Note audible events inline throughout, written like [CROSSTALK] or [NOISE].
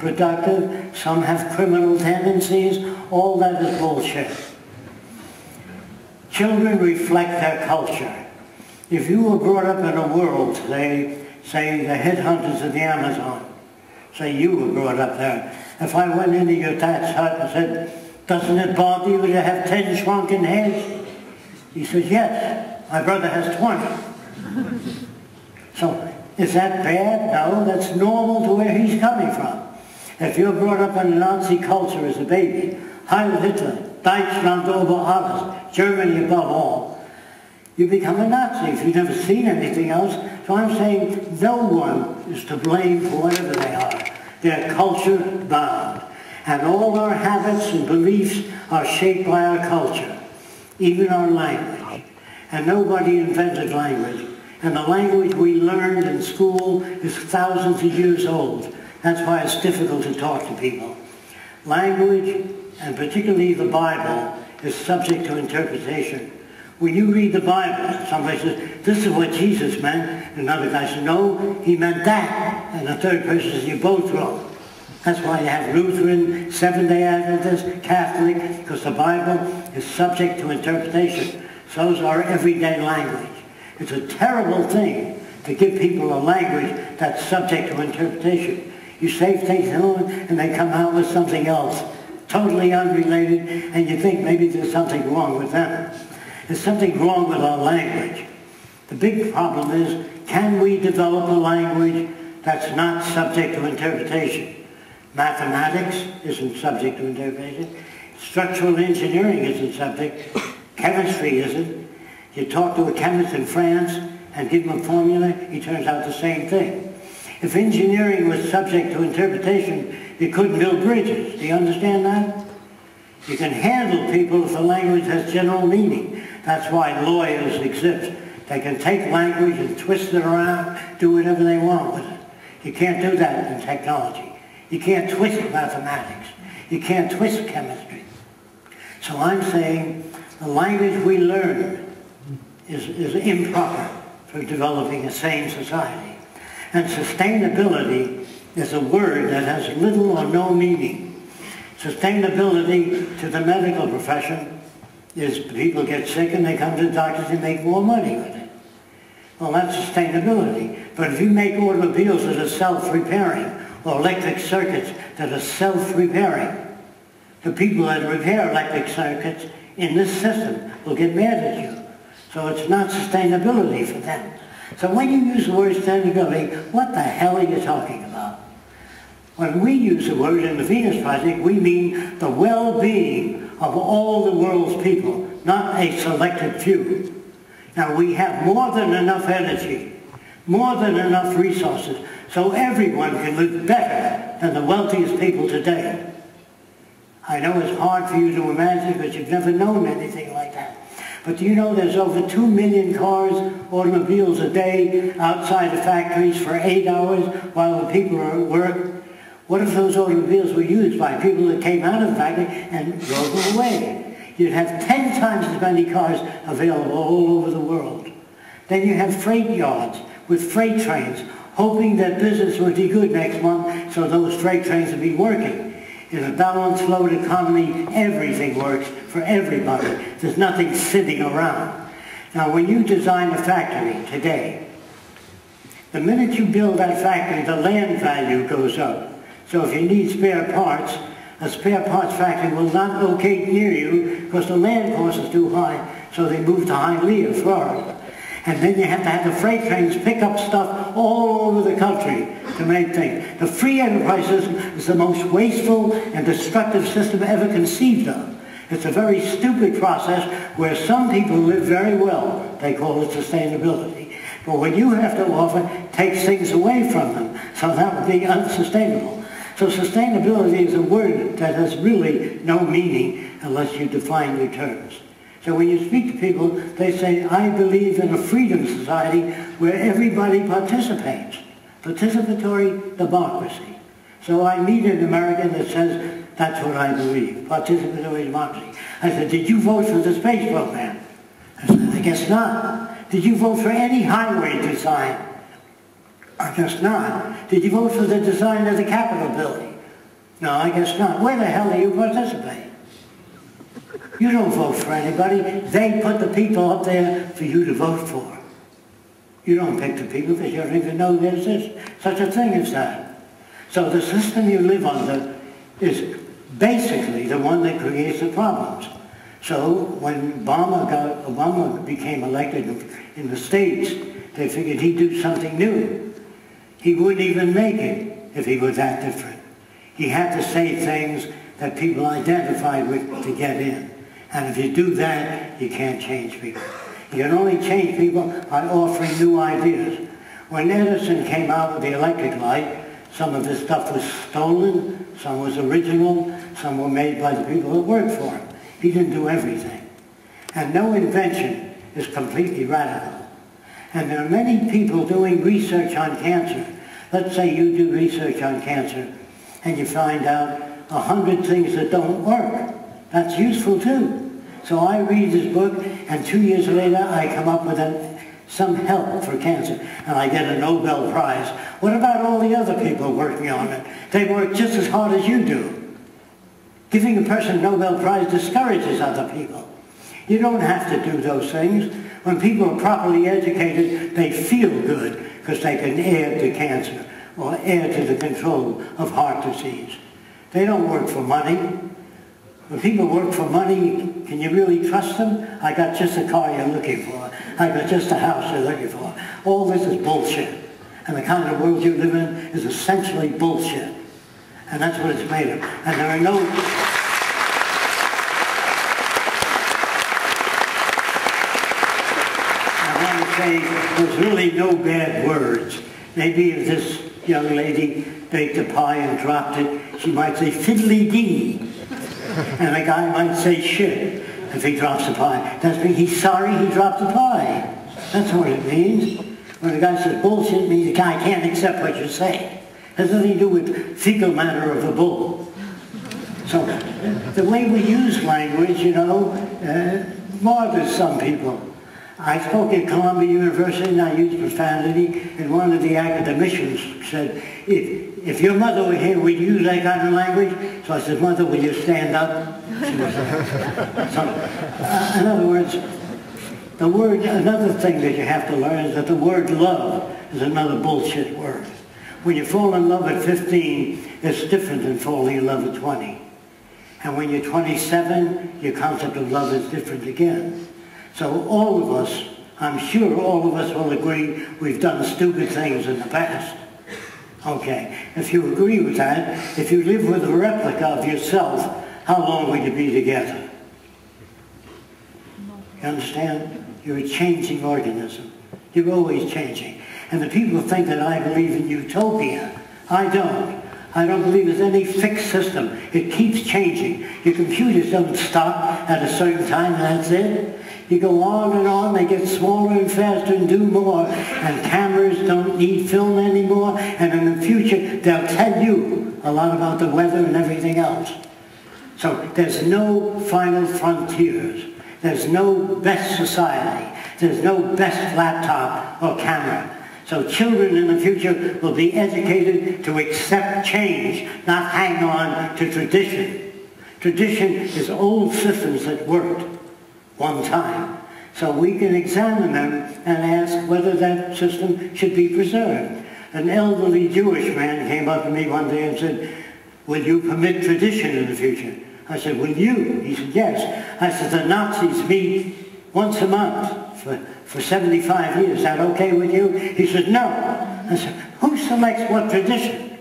productive, some have criminal tendencies, all that is bullshit. Children reflect their culture. If you were brought up in a world, say, say the headhunters of the Amazon, say you were brought up there, if I went into your dad's hut and said, doesn't it bother you to have ten shrunken heads? He says, yes, my brother has 20. so is that bad? No, that's normal to where he's coming from. If you're brought up in a Nazi culture as a baby, Heil Hitler, Deutschland über alles, Germany above all, you become a Nazi if you've never seen anything else. So I'm saying no one is to blame for whatever they are. They're culture bound. And all our habits and beliefs are shaped by our culture, even our language. And nobody invented language. And the language we learned in school is thousands of years old. That's why it's difficult to talk to people. Language, and particularly the Bible, is subject to interpretation. When you read the Bible, somebody says, this is what Jesus meant. Another guy says, no, he meant that. And the third person says, you're both wrong. That's why you have Lutheran, Seventh-day Adventist, Catholic, because the Bible is subject to interpretation. So is our everyday language. It's a terrible thing to give people a language that's subject to interpretation. You say things and they come out with something else, totally unrelated, and you think maybe there's something wrong with them. There's something wrong with our language. The big problem is, can we develop a language that's not subject to interpretation? Mathematics isn't subject to interpretation. Structural engineering isn't subject. Chemistry isn't. You talk to a chemist in France and give him a formula, he turns out the same thing. If engineering was subject to interpretation, you couldn't build bridges. Do you understand that? You can handle people if the language has general meaning. That's why lawyers exist. They can take language and twist it around, do whatever they want with it. You can't do that in technology. You can't twist mathematics. You can't twist chemistry. So I'm saying the language we learn is, is improper for developing a sane society. And sustainability is a word that has little or no meaning. Sustainability to the medical profession is people get sick and they come to the doctors and make more money with it. Well, that's sustainability. But if you make automobiles that are self-repairing or electric circuits that are self-repairing, the people that repair electric circuits in this system will get mad at you. So it's not sustainability for them. So when you use the word sustainability, what the hell are you talking about? When we use the word in the Venus Project, we mean the well-being of all the world's people, not a selected few. Now we have more than enough energy, more than enough resources, so everyone can live better than the wealthiest people today. I know it's hard for you to imagine because you've never known anything. But do you know there's over 2 million cars, automobiles a day outside the factories for eight hours while the people are at work? What if those automobiles were used by people that came out of the factory and drove them away? You'd have 10 times as many cars available all over the world. Then you have freight yards with freight trains, hoping that business would be good next month so those freight trains would be working. In a balanced flowed economy, everything works for everybody. There's nothing sitting around. Now, when you design a factory today, the minute you build that factory, the land value goes up. So if you need spare parts, a spare parts factory will not locate near you because the land cost is too high, so they move to Hialeah, Florida. And then you have to have the freight trains pick up stuff all over the country to make things. The free enterprise system is the most wasteful and destructive system ever conceived of. It's a very stupid process where some people live very well. They call it sustainability. But what you have to offer, takes things away from them. So that would be unsustainable. So sustainability is a word that has really no meaning unless you define your terms. So when you speak to people, they say, I believe in a freedom society where everybody participates. Participatory democracy. So I meet an American that says, that's what I believe, participatory democracy. I said, did you vote for the space program? I said, I guess not. Did you vote for any highway design? I guess not. Did you vote for the design of the Capitol building? No, I guess not. Where the hell do you participate? You don't vote for anybody. They put the people up there for you to vote for. You don't pick the people because you don't even know there's such a thing as that. So the system you live under is basically the one that creates the problems. So when Obama, got, Obama became elected in the States, they figured he'd do something new. He wouldn't even make it if he was that different. He had to say things that people identified with to get in. And if you do that, you can't change people. You can only change people by offering new ideas. When Edison came out with the electric light, some of his stuff was stolen, some was original, some were made by the people that worked for him. He didn't do everything. And no invention is completely radical. And there are many people doing research on cancer. Let's say you do research on cancer and you find out a hundred things that don't work. That's useful too. So I read this book and two years later I come up with a, some help for cancer and I get a Nobel Prize. What about all the other people working on it? They work just as hard as you do. Giving a person a Nobel Prize discourages other people. You don't have to do those things. When people are properly educated, they feel good because they can add to cancer or add to the control of heart disease. They don't work for money. When people work for money, can you really trust them? I got just the car you're looking for. I got just the house you're looking for. All this is bullshit. And the kind of world you live in is essentially bullshit. And that's what it's made of. And there are no... I want to say there's really no bad words. Maybe if this young lady baked a pie and dropped it, she might say fiddly-dee. [LAUGHS] and a guy might say shit if he drops a pie. That's mean he's sorry he dropped the pie. That's what it means. When a guy says bullshit, means the guy can't accept what you say has nothing to do with fecal matter of the bull. So the way we use language, you know, uh, bothers some people. I spoke at Columbia University and I used profanity and one of the academicians said, if, if your mother were here, would you use that kind of language? So I said, mother, will you stand up? so, uh, in other words, the word, another thing that you have to learn is that the word love is another bullshit word. When you fall in love at 15, it's different than falling in love at 20. And when you're 27, your concept of love is different again. So all of us, I'm sure all of us will agree we've done stupid things in the past. Okay, if you agree with that, if you live with a replica of yourself, how long would you be together? You understand? You're a changing organism. You're always changing. And the people think that I believe in utopia. I don't. I don't believe there's any fixed system. It keeps changing. Your computers don't stop at a certain time and that's it. You go on and on, they get smaller and faster and do more. And cameras don't need film anymore. And in the future, they'll tell you a lot about the weather and everything else. So there's no final frontiers. There's no best society. There's no best laptop or camera. So children in the future will be educated to accept change, not hang on to tradition. Tradition is old systems that worked one time. So we can examine them and ask whether that system should be preserved. An elderly Jewish man came up to me one day and said, will you permit tradition in the future? I said, will you? He said, yes. I said, the Nazis meet once a month for for 75 years. Is that okay with you? He said, no. I said, who selects what tradition?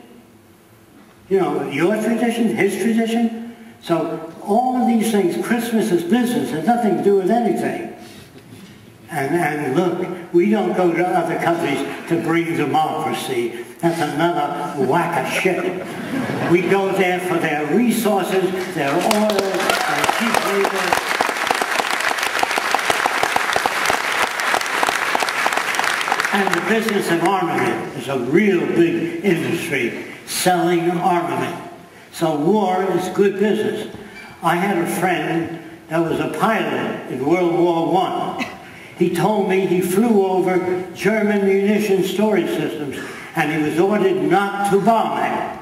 You know, your tradition, his tradition? So all of these things, Christmas is business, has nothing to do with anything. And, and look, we don't go to other countries to bring democracy. That's another whack of shit. We go there for their resources, their oil, their cheap labor, And the business of armament is a real big industry, selling armament. So war is good business. I had a friend that was a pilot in World War I. He told me he flew over German munition storage systems and he was ordered not to bomb it.